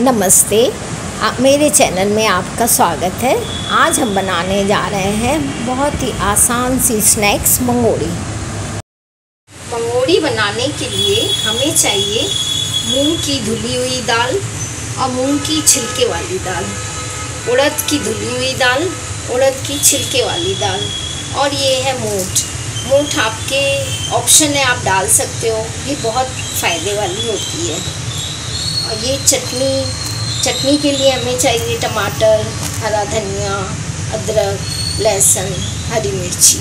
नमस्ते। आ, मेरे चैनल में आपका स्वागत है। आज हम बनाने जा रहे हैं बहुत ही आसान सी स्नैक्स मंगोड़ी मंगोड़ी बनाने के लिए हमें चाहिए मूंग की धुली हुई दाल और मूंग की छिलके वाली दाल उड़द की धुली हुई दाल उड़द की छिलके वाली दाल और ये है मूठ। मूठ आपके ऑप्शन है आप डाल सकते हो ये बहुत फ़ायदे वाली होती है। ये चटनी। चटनी के लिए हमें चाहिए टमाटर, हरा धनिया, अदरक, लहसुन, हरी मिर्ची।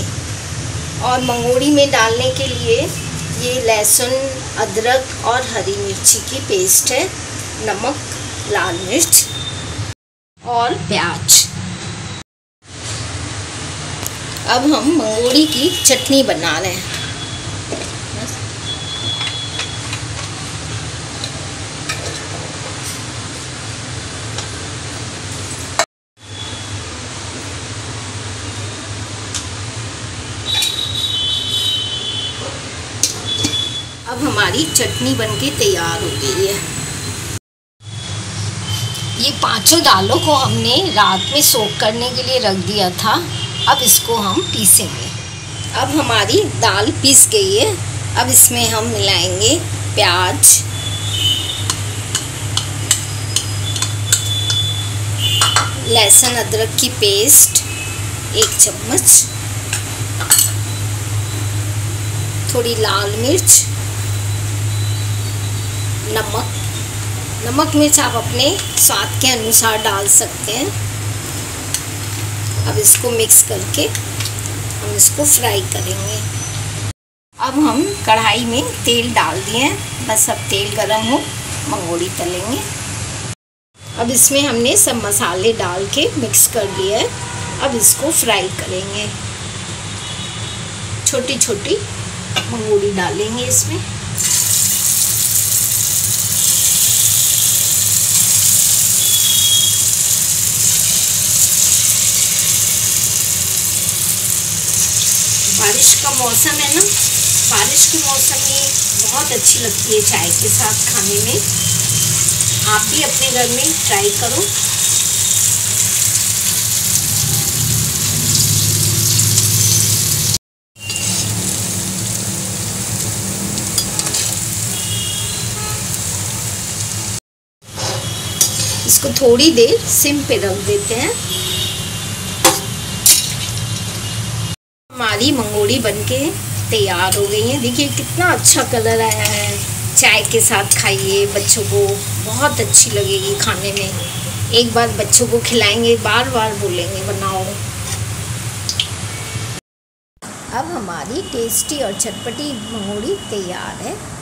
और मंगोड़ी में डालने के लिए ये लहसुन, अदरक और हरी मिर्ची की पेस्ट है, नमक, लाल मिर्च और प्याज। अब हम मंगोड़ी की चटनी बना रहे हैं। अब हमारी चटनी बनके तैयार हो गई है। ये पाँचों दालों को हमने रात में सोख करने के लिए रख दिया था। अब इसको हम पीसेंगे। अब हमारी दाल पीस गई है। अब इसमें हम मिलाएँगे प्याज। लहसुन, अदरक की पेस्ट, एक चम्मच। थोड़ी लाल मिर्च। नमक। नमक मिर्च आप अपने स्वाद के अनुसार डाल सकते हैं। अब इसको मिक्स करके हम इसको फ्राई करेंगे। अब हम कढ़ाई में तेल डाल दिए हैं। बस अब तेल गरम हो मंगोड़ी तलेंगे। अब इसमें हमने सब मसाले डाल के मिक्स कर दिया है। अब इसको फ्राई करेंगे। छोटी छोटी मंगोड़ी डालेंगे इसमें। बारिश का मौसम है ना, बारिश के मौसम में बहुत अच्छी लगती है चाय के साथ खाने में। आप भी अपने घर में ट्राई करो। इसको थोड़ी देर सिम पे रख देते हैं। हमारी मंगोड़ी बनके तैयार हो गई है। देखिए, कितना अच्छा कलर आया है। चाय के साथ खाइए, बच्चों को बहुत अच्छी लगेगी खाने में। एक बार बच्चों को खिलाएँगे बार बार बोलेंगे, बनाओ। अब हमारी टेस्टी और चटपटी मंगोड़ी तैयार है।